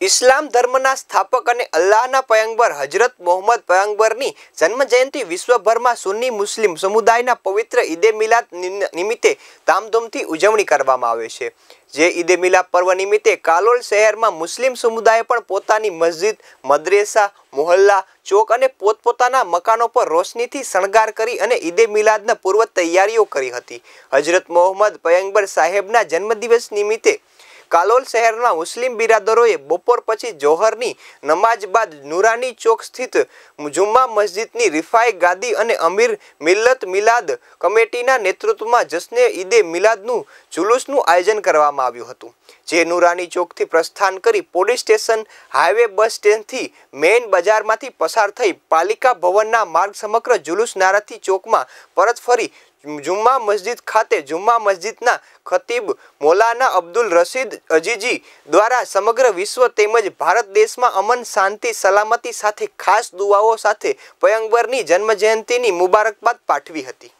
ઇસ્લામ ધર્મના સ્થાપક અને અલ્લાહના પયંગબર હજરત મોહમ્મદ પયંગબરની જન્મજયંતિ વિશ્વભરમાં સુન્ની મુસ્લિમ સમુદાયના પવિત્ર ઈદે મિલાદ નિમિત્તે ધામધૂમથી ઉજવણી કરવામાં આવે છે. જે ઈદે મિલાદ પર્વ નિમિત્તે કાલોલ શહેરમાં મુસ્લિમ સમુદાયે પણ પોતાની મસ્જિદ, મદ્રેસા, મોહલ્લા, ચોક અને પોતપોતાના મકાનો પર રોશનીથી શણગાર કરી અને ઈદે મિલાદના પૂર્વ તૈયારીઓ કરી હતી. હજરત મોહમ્મદ પયંગબર સાહેબના જન્મદિવસ નિમિત્તે કાલોલ શહેરના મુસ્લિમ બિરાદરોએ બપોર પછી જોહરની નમાજ બાદ નુરાની ચોક સ્થિત જુમ્મા મસ્જિદની રિફાઈ ગાદી અને અમીર મિલ્લત મિલાદ કમિટીના નેતૃત્વમાં જશ્ને ઈદે મિલાદનું જુલુસનું આયોજન કરવામાં આવ્યું હતું, જે નુરાની ચોકથી પ્રસ્થાન કરી પોલીસ સ્ટેશન, હાઈવે બસ સ્ટેન્ડથી મેઇન બજારમાંથી પસાર થઈ પાલિકા ભવનના માર્ગ સમગ્ર જુલુસ નારાથી ચોકમાં પરત ફરી જુમ્મા મસ્જિદ ખાતે, જુમ્મા મસ્જિદના ખતીબ મૌલાના અબ્દુલ રશીદ અજીજી દ્વારા સમગ્ર વિશ્વ તેમજ ભારત દેશમાં અમન, શાંતિ, સલામતી સાથે ખાસ દુઆઓ સાથે પયંગબરની જન્મજયંતિની મુબારકબાદ પાઠવી હતી.